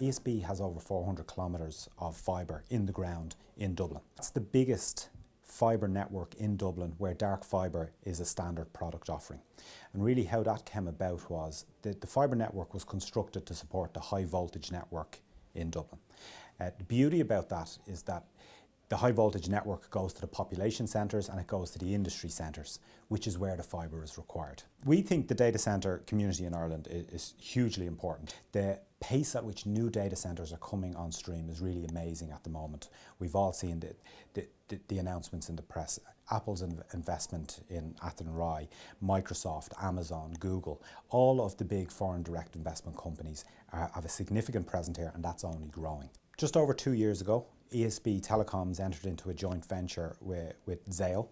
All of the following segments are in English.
ESB has over 400 kilometres of fibre in the ground in Dublin. It's the biggest fibre network in Dublin where dark fibre is a standard product offering. And really how that came about was that the fibre network was constructed to support the high voltage network in Dublin. Uh, the beauty about that is that the high voltage network goes to the population centres and it goes to the industry centres, which is where the fibre is required. We think the data centre community in Ireland is, hugely important. The pace at which new data centres are coming on stream is really amazing at the moment. We've all seen the, the, the, the announcements in the press. Apple's investment in Athenry, Microsoft, Amazon, Google, all of the big foreign direct investment companies are, have a significant presence here and that's only growing. Just over two years ago, ESB Telecoms entered into a joint venture with, with Zayo.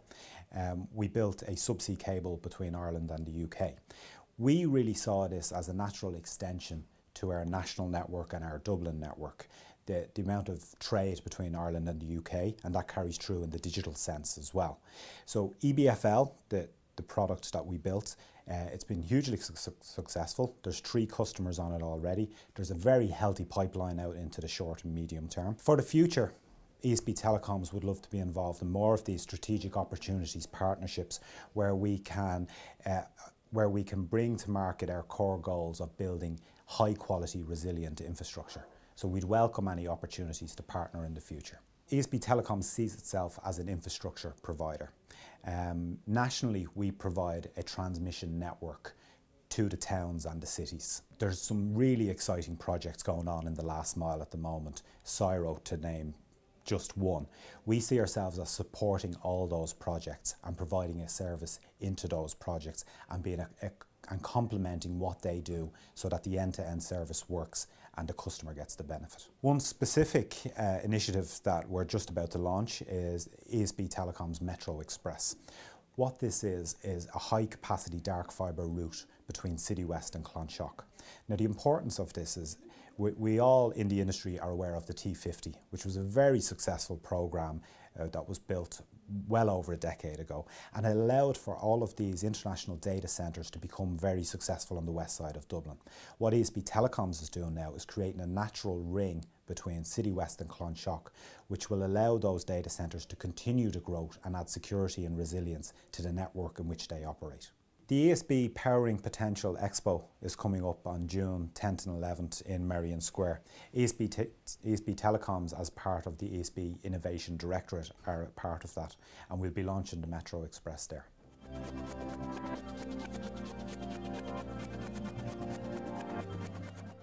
Um, we built a subsea cable between Ireland and the UK. We really saw this as a natural extension to our national network and our Dublin network. The, the amount of trade between Ireland and the UK, and that carries through in the digital sense as well. So EBFL, the, the product that we built. Uh, it's been hugely su successful. There's three customers on it already. There's a very healthy pipeline out into the short and medium term. For the future, ESB Telecoms would love to be involved in more of these strategic opportunities, partnerships, where we can uh, where we can bring to market our core goals of building high quality, resilient infrastructure. So we'd welcome any opportunities to partner in the future. ESB Telecom sees itself as an infrastructure provider. Um, nationally, we provide a transmission network to the towns and the cities. There's some really exciting projects going on in the last mile at the moment, SIRO to name just one. We see ourselves as supporting all those projects and providing a service into those projects and being a, a and complementing what they do so that the end-to-end -end service works and the customer gets the benefit. One specific uh, initiative that we're just about to launch is ESB Telecom's Metro Express. What this is, is a high capacity dark fibre route between Citywest and Clonshaugh. Now the importance of this is we, we, all in the industry are aware of the T50, which was a very successful program uh, that was built well over a decade ago and it allowed for all of these international data centres to become very successful on the west side of Dublin. What ESB Telecoms is doing now is creating a natural ring between Citywest and Clonshaugh, which will allow those data centres to continue to grow and add security and resilience to the network in which they operate. The ESB Powering Potential Expo is coming up on June 10th and 11th in Merrion Square. ESB, te ESB Telecoms, as part of the ESB Innovation Directorate, are a part of that, and we'll be launching the Metro Express there.